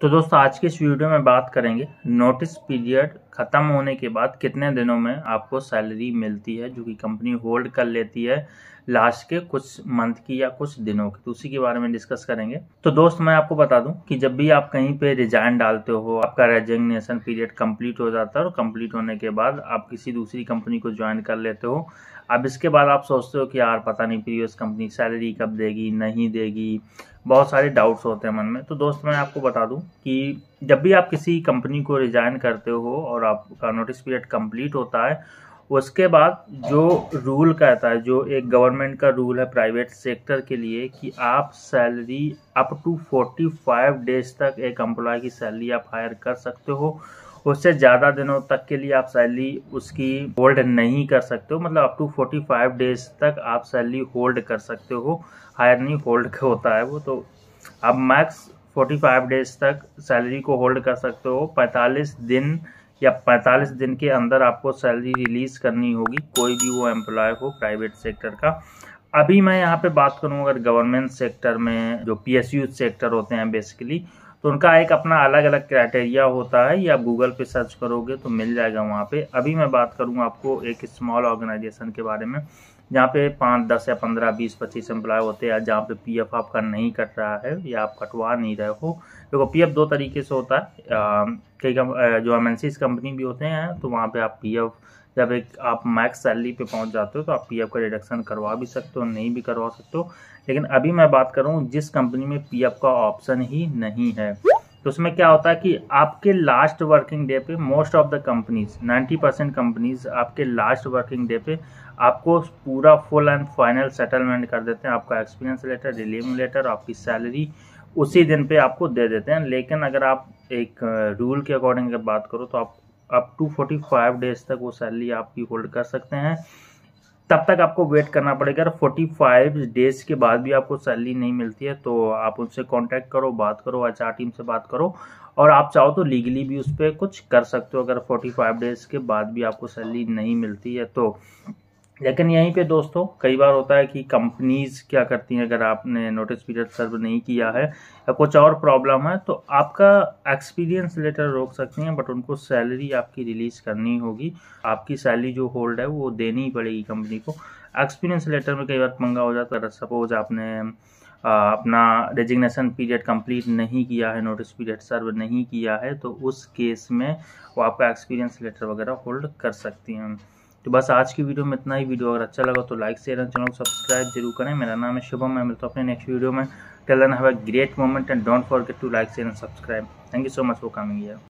तो दोस्तों, आज के इस वीडियो में बात करेंगे नोटिस पीरियड ख़त्म होने के बाद कितने दिनों में आपको सैलरी मिलती है, जो कि कंपनी होल्ड कर लेती है लास्ट के कुछ मंथ की या कुछ दिनों की। तो उसी के बारे में डिस्कस करेंगे। तो दोस्त, मैं आपको बता दूँ कि जब भी आप कहीं पे रिजाइन डालते हो, आपका रेजिग्नेशन पीरियड कंप्लीट हो जाता है और कंप्लीट होने के बाद आप किसी दूसरी कंपनी को ज्वाइन कर लेते हो, अब इसके बाद आप सोचते हो कि यार, पता नहीं प्रीवियस कंपनी सैलरी कब देगी, नहीं देगी बहुत सारे डाउट्स होते हैं मन में। तो दोस्त, मैं आपको बता दूँ कि जब भी आप किसी कंपनी को रिजाइन करते हो और आपका नोटिस पीरियड कंप्लीट होता है, उसके बाद जो रूल कहता है, जो एक गवर्नमेंट का रूल है प्राइवेट सेक्टर के लिए कि आप सैलरी अप टू 45 डेज़ तक एक एम्प्लॉय की सैलरी आप हायर कर सकते हो उससे ज़्यादा दिनों तक के लिए आप सैलरी उसकी होल्ड नहीं कर सकते हो। मतलब अप टू 45 डेज़ तक आप सैलरी होल्ड कर सकते हो। हायर नहीं, होल्ड होता है वो। तो अब मैक्स 45 डेज़ तक सैलरी को होल्ड कर सकते हो। 45 दिन या 45 दिन के अंदर आपको सैलरी रिलीज़ करनी होगी, कोई भी वो एम्प्लॉय हो प्राइवेट सेक्टर का। अभी मैं यहाँ पे बात करूँ अगर गवर्नमेंट सेक्टर में जो पीएसयू सेक्टर होते हैं बेसिकली तो उनका एक अपना अलग अलग क्राइटेरिया होता है। या आप गूगल पे सर्च करोगे तो मिल जाएगा वहाँ पे। अभी मैं बात करूँ आपको एक स्मॉल ऑर्गेनाइजेशन के बारे में, जहाँ पे पाँच, दस या पंद्रह, बीस, पच्चीस एम्प्लॉय होते हैं, जहाँ पे पीएफ आपका नहीं कट रहा है या आप कटवा नहीं रहे हो। देखो पीएफ दो तरीके से होता है। कई जो एम कंपनी भी होते हैं तो वहाँ पे आप पीएफ जब एक आप मैक्स सैलरी पे पहुँच जाते हो तो आप पीएफ का रिडक्शन करवा भी सकते हो, नहीं भी करवा सकते हो। लेकिन अभी मैं बात कर रहा हूँ, जिस कंपनी में पीएफ का ऑप्शन ही नहीं है। तो उसमें क्या होता है कि आपके लास्ट वर्किंग डे पे most of the companies 90 percent companies आपके लास्ट वर्किंग डे पे आपको पूरा फुल एंड फाइनल सेटलमेंट कर देते हैं। आपका एक्सपीरियंस लेटर रिलीव लेटर आपकी सैलरी उसी दिन पे आपको दे देते हैं। लेकिन अगर आप एक रूल के अकॉर्डिंग अगर बात करो तो आप up to forty five days तक वो सैलरी आपकी होल्ड कर सकते हैं। तब तक आपको वेट करना पड़ेगा। अगर फोर्टी फाइव डेज़ के बाद भी आपको सैलरी नहीं मिलती है तो आप उनसे कांटेक्ट करो, बात करो एच टीम से बात करो। और आप चाहो तो लीगली भी उस पर कुछ कर सकते हो। अगर फोर्टी फाइव डेज़ के बाद भी आपको सैलरी नहीं मिलती है तो लेकिन यहीं पे दोस्तों कई बार होता है कि कंपनीज़ क्या करती हैं अगर आपने नोटिस पीरियड सर्व नहीं किया है या कुछ और प्रॉब्लम है तो आपका एक्सपीरियंस लेटर रोक सकती हैं बट उनको सैलरी आपकी रिलीज़ करनी होगी। आपकी सैलरी जो होल्ड है वो देनी ही पड़ेगी कंपनी को। एक्सपीरियंस लेटर में कई बार पंगा हो जाता है। सपोज़ आपने आ, अपना रेजिग्नेशन पीरियड कंप्लीट नहीं किया है नोटिस पीरियड सर्व नहीं किया है तो उस केस में वो आपका एक्सपीरियंस लेटर वगैरह होल्ड कर सकती हैं। तो बस आज की वीडियो में इतना ही। वीडियो अगर अच्छा लगा तो लाइक शेयर एंड चैनल को सब्सक्राइब ज़रूर करें। मेरा नाम है शुभम, मैं मिलता हूँ अपने नेक्स्ट वीडियो में। Till then have a great moment and don't forget to like share and subscribe thank you so much for coming here